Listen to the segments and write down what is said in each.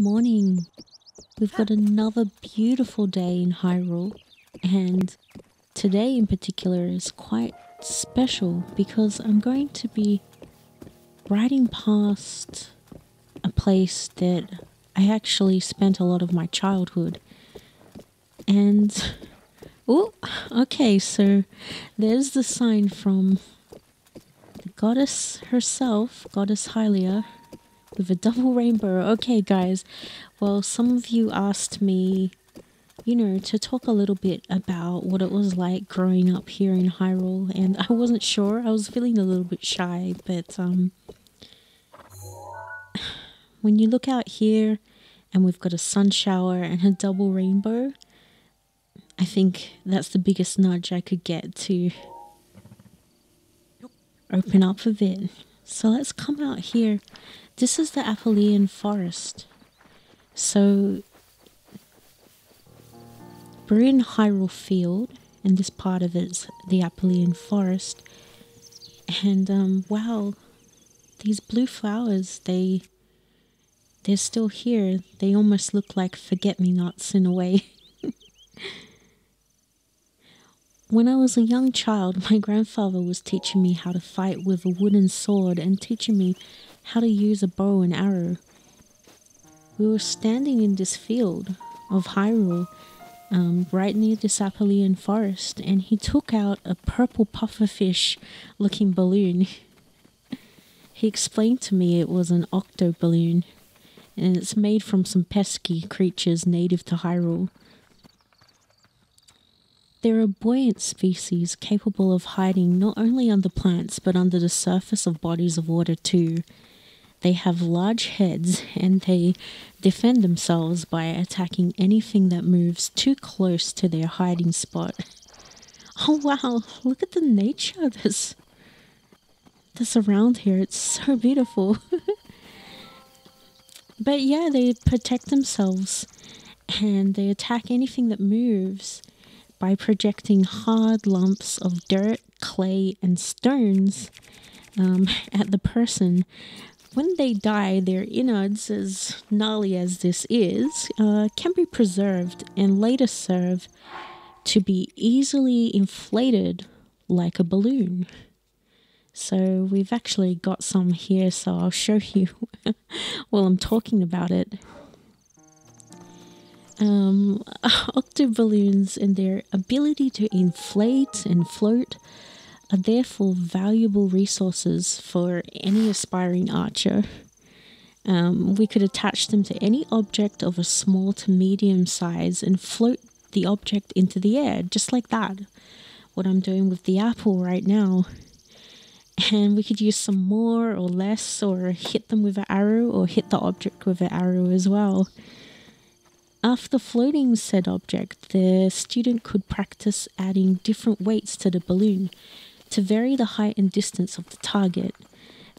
morning. We've got another beautiful day in Hyrule, and today in particular is quite special because I'm going to be riding past a place that I actually spent a lot of my childhood. And, oh, okay, so there's the sign from the goddess herself, Goddess Hylia, with a double rainbow. Okay, guys. Well, some of you asked me, you know, to talk a little bit about what it was like growing up here in Hyrule, and I wasn't sure. I was feeling a little bit shy, but um, when you look out here and we've got a sun shower and a double rainbow, I think that's the biggest nudge I could get to open up a bit. So let's come out here this is the Applean Forest. So we're in Hyrule Field, and this part of it's the Applean Forest. And um, wow, these blue flowers, they they're still here. They almost look like forget-me-nots in a way. when I was a young child, my grandfather was teaching me how to fight with a wooden sword and teaching me how to use a bow and arrow. We were standing in this field of Hyrule, um, right near the Applean forest, and he took out a purple pufferfish looking balloon. he explained to me it was an octo balloon, and it's made from some pesky creatures native to Hyrule. They're a buoyant species capable of hiding not only under plants but under the surface of bodies of water too. They have large heads and they defend themselves by attacking anything that moves too close to their hiding spot. Oh wow, look at the nature of this that's around here. It's so beautiful. but yeah, they protect themselves and they attack anything that moves by projecting hard lumps of dirt, clay, and stones um, at the person when they die, their innards, as gnarly as this is, uh, can be preserved and later serve to be easily inflated like a balloon. So we've actually got some here, so I'll show you while I'm talking about it. Um, balloons and their ability to inflate and float are therefore valuable resources for any aspiring archer. Um, we could attach them to any object of a small to medium size and float the object into the air, just like that. What I'm doing with the apple right now. And we could use some more or less, or hit them with an arrow, or hit the object with an arrow as well. After floating said object, the student could practice adding different weights to the balloon to vary the height and distance of the target.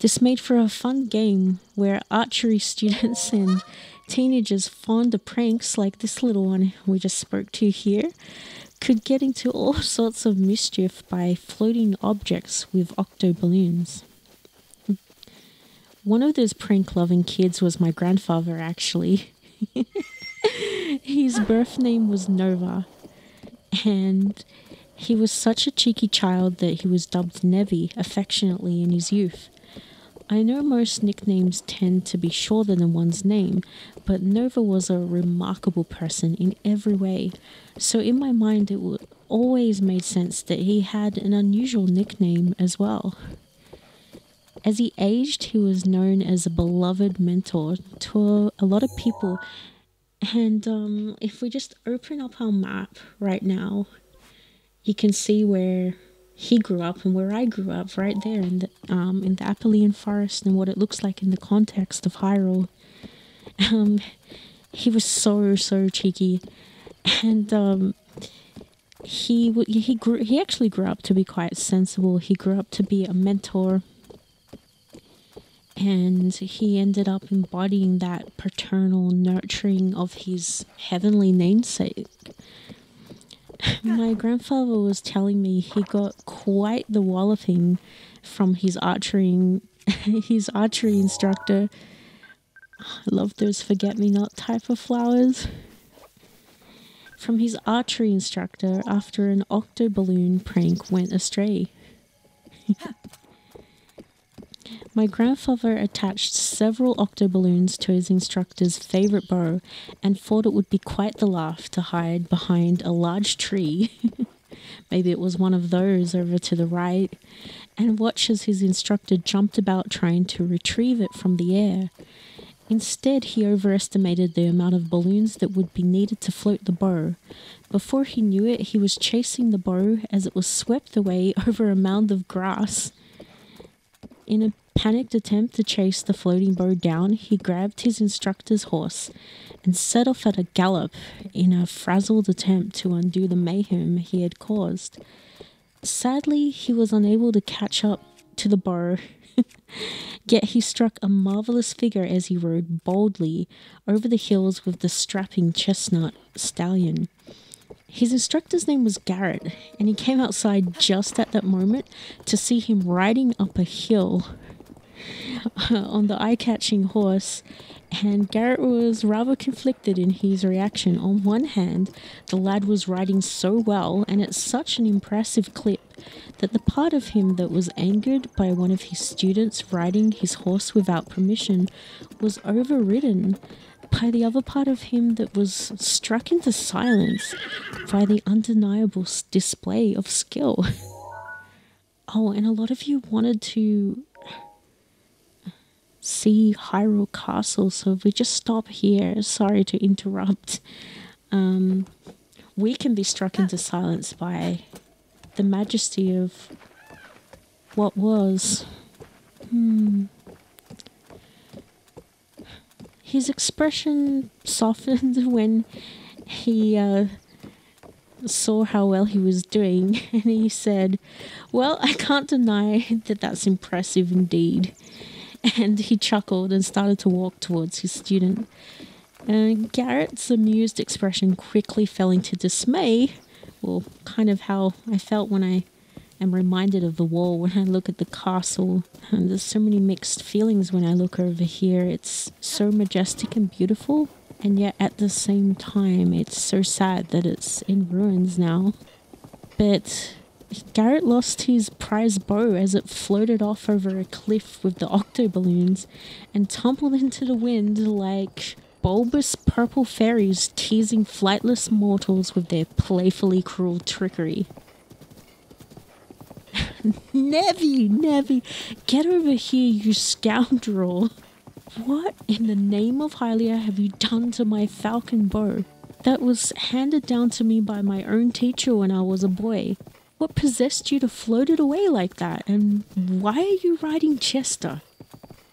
This made for a fun game where archery students and teenagers fond of pranks like this little one we just spoke to here could get into all sorts of mischief by floating objects with octo balloons. One of those prank loving kids was my grandfather, actually. His birth name was Nova, and he was such a cheeky child that he was dubbed Nevi affectionately in his youth. I know most nicknames tend to be shorter than one's name, but Nova was a remarkable person in every way, so in my mind it always made sense that he had an unusual nickname as well. As he aged, he was known as a beloved mentor to a lot of people. And um, if we just open up our map right now, you can see where he grew up and where I grew up, right there in the um, in the Applean Forest, and what it looks like in the context of Hyrule. Um, he was so so cheeky, and um, he he grew he actually grew up to be quite sensible. He grew up to be a mentor, and he ended up embodying that paternal nurturing of his heavenly namesake my grandfather was telling me he got quite the walloping from his archery his archery instructor I love those forget me not type of flowers. From his archery instructor after an octo balloon prank went astray. My grandfather attached several octo balloons to his instructor's favorite bow and thought it would be quite the laugh to hide behind a large tree. Maybe it was one of those over to the right, and watch as his instructor jumped about trying to retrieve it from the air. Instead, he overestimated the amount of balloons that would be needed to float the bow. Before he knew it, he was chasing the bow as it was swept away over a mound of grass. In a panicked attempt to chase the floating bow down, he grabbed his instructor's horse and set off at a gallop in a frazzled attempt to undo the mayhem he had caused. Sadly, he was unable to catch up to the bow Yet he struck a marvelous figure as he rode boldly over the hills with the strapping chestnut stallion. His instructor's name was Garrett, and he came outside just at that moment to see him riding up a hill uh, on the eye catching horse and Garrett was rather conflicted in his reaction. On one hand, the lad was riding so well and at such an impressive clip that the part of him that was angered by one of his students riding his horse without permission was overridden by the other part of him that was struck into silence by the undeniable display of skill. Oh, and a lot of you wanted to see Hyrule Castle. So if we just stop here, sorry to interrupt, um, we can be struck into silence by the majesty of what was. Hmm. His expression softened when he uh, saw how well he was doing, and he said, Well, I can't deny that that's impressive indeed. and he chuckled and started to walk towards his student. Uh, Garrett's amused expression quickly fell into dismay, well, kind of how I felt when I am reminded of the wall when I look at the castle. And there's so many mixed feelings when I look over here. It's so majestic and beautiful, and yet at the same time, it's so sad that it's in ruins now. But Garrett lost his prize bow as it floated off over a cliff with the octo balloons and tumbled into the wind like bulbous purple fairies teasing flightless mortals with their playfully cruel trickery. Nevi, Nevi, get over here, you scoundrel! What in the name of Hylia have you done to my falcon bow? That was handed down to me by my own teacher when I was a boy. What possessed you to float it away like that? And why are you riding Chester?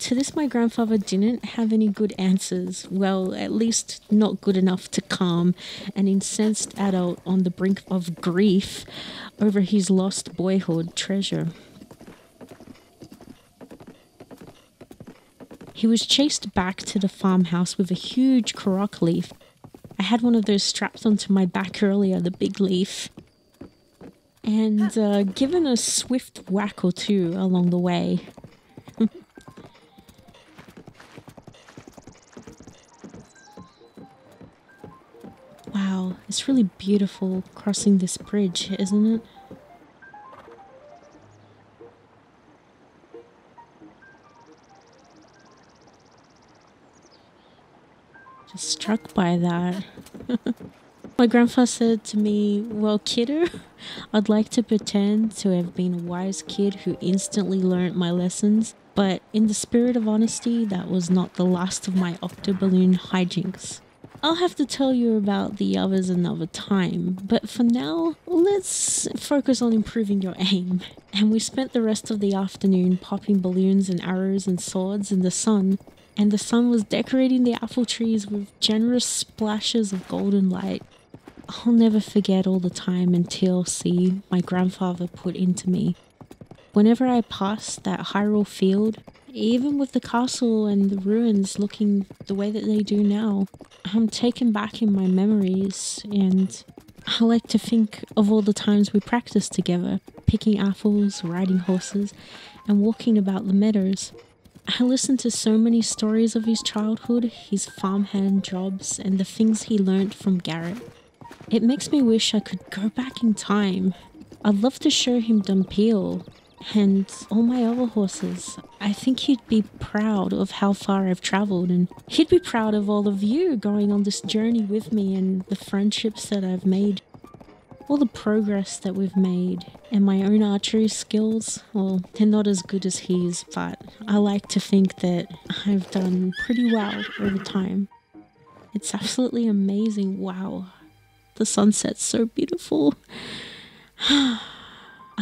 To this, my grandfather didn't have any good answers. Well, at least not good enough to calm an incensed adult on the brink of grief over his lost boyhood treasure. He was chased back to the farmhouse with a huge korok leaf. I had one of those strapped onto my back earlier, the big leaf and uh, given a swift whack or two along the way. It's really beautiful crossing this bridge, isn't it? Just struck by that. My grandfather said to me, Well, kiddo, I'd like to pretend to have been a wise kid who instantly learnt my lessons, but in the spirit of honesty, that was not the last of my octoballoon hijinks. I'll have to tell you about the others another time, but for now, let's focus on improving your aim. And we spent the rest of the afternoon popping balloons and arrows and swords in the sun, and the sun was decorating the apple trees with generous splashes of golden light. I'll never forget all the time and TLC my grandfather put into me. Whenever I passed that Hyrule field, even with the castle and the ruins looking the way that they do now, I'm taken back in my memories and I like to think of all the times we practiced together, picking apples, riding horses, and walking about the meadows. I listened to so many stories of his childhood, his farmhand jobs, and the things he learnt from Garrett. It makes me wish I could go back in time. I'd love to show him Dunpeal and all my other horses. I think he'd be proud of how far I've travelled, and he'd be proud of all of you going on this journey with me and the friendships that I've made all the progress that we've made and my own archery skills, well, they're not as good as his, but I like to think that I've done pretty well over time. It's absolutely amazing. Wow. The sunset's so beautiful.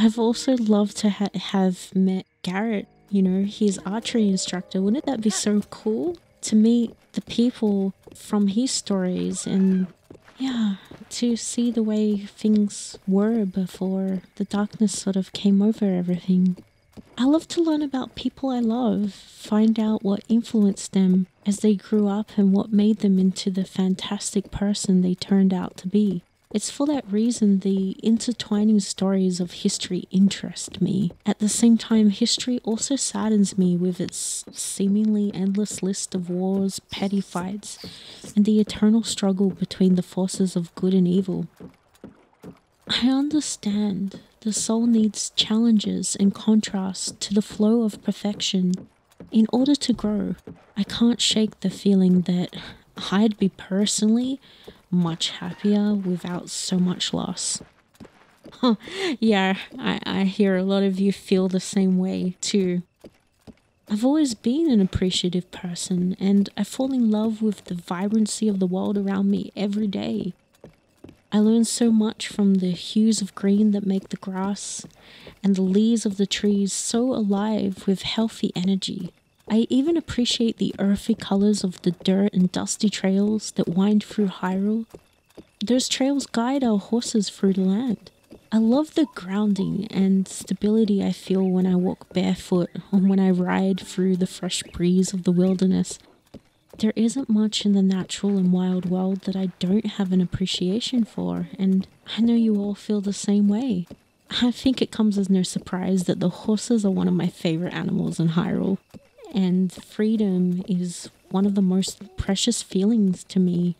I've also loved to ha- have met Garrett, you know, his archery instructor. Wouldn't that be so cool to meet the people from his stories and yeah, to see the way things were before the darkness sort of came over everything. I love to learn about people I love, find out what influenced them as they grew up and what made them into the fantastic person they turned out to be. It's for that reason the intertwining stories of history interest me. At the same time, history also saddens me with its seemingly endless list of wars, petty fights, and the eternal struggle between the forces of good and evil. I understand the soul needs challenges and contrast to the flow of perfection in order to grow. I can't shake the feeling that I'd be personally much happier without so much loss. Yeah, I, I hear a lot of you feel the same way too. I've always been an appreciative person and I fall in love with the vibrancy of the world around me every day. I learn so much from the hues of green that make the grass and the leaves of the trees so alive with healthy energy. I even appreciate the earthy colors of the dirt and dusty trails that wind through Hyrule. Those trails guide our horses through the land. I love the grounding and stability I feel when I walk barefoot or when I ride through the fresh breeze of the wilderness. There isn't much in the natural and wild world that I don't have an appreciation for, and I know you all feel the same way. I think it comes as no surprise that the horses are one of my favorite animals in Hyrule and freedom is one of the most precious feelings to me.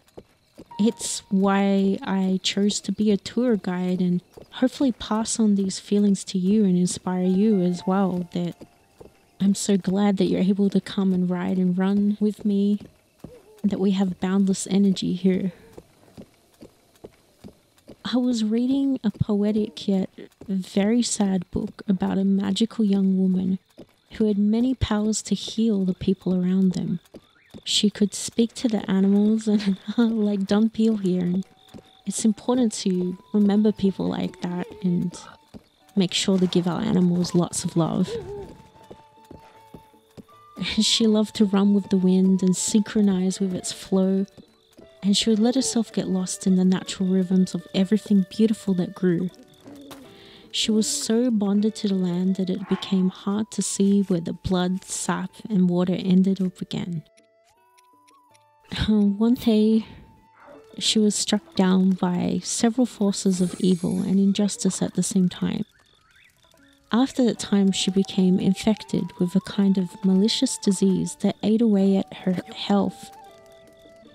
It's why I chose to be a tour guide and hopefully pass on these feelings to you and inspire you as well. That I'm so glad that you're able to come and ride and run with me, that we have boundless energy here. I was reading a poetic yet very sad book about a magical young woman who had many powers to heal the people around them. She could speak to the animals and uh, like Dunpeal here. And it's important to remember people like that and make sure to give our animals lots of love. She loved to run with the wind and synchronize with its flow, and she would let herself get lost in the natural rhythms of everything beautiful that grew. She was so bonded to the land that it became hard to see where the blood, sap, and water ended or began. One day, she was struck down by several forces of evil and injustice at the same time. After that time, she became infected with a kind of malicious disease that ate away at her health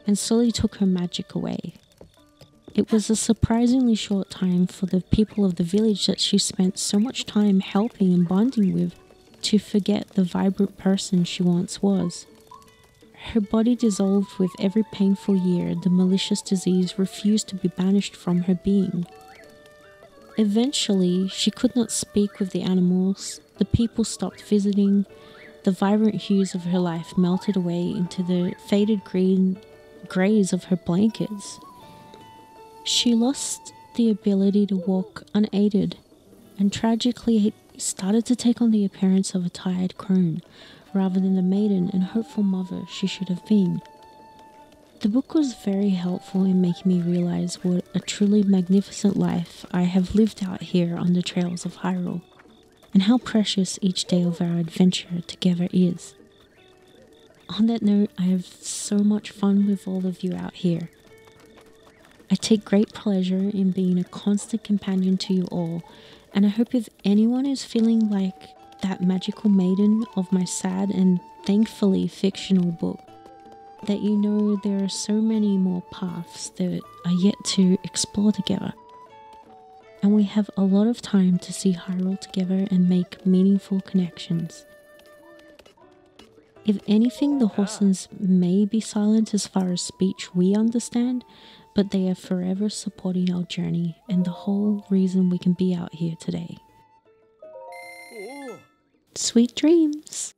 and slowly took her magic away. It was a surprisingly short time for the people of the village that she spent so much time helping and bonding with to forget the vibrant person she once was. Her body dissolved with every painful year, the malicious disease refused to be banished from her being. Eventually, she could not speak with the animals, the people stopped visiting, the vibrant hues of her life melted away into the faded green greys of her blankets. She lost the ability to walk unaided and tragically started to take on the appearance of a tired crone rather than the maiden and hopeful mother she should have been. The book was very helpful in making me realize what a truly magnificent life I have lived out here on the trails of Hyrule, and how precious each day of our adventure together is. On that note, I have so much fun with all of you out here. I take great pleasure in being a constant companion to you all, and I hope if anyone is feeling like that magical maiden of my sad and thankfully fictional book that you know there are so many more paths that are yet to explore together. And we have a lot of time to see Hyrule together and make meaningful connections. If anything, the horses may be silent as far as speech we understand, but they are forever supporting our journey and the whole reason we can be out here today. Sweet dreams!